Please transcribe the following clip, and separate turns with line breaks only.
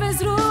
sabes luz.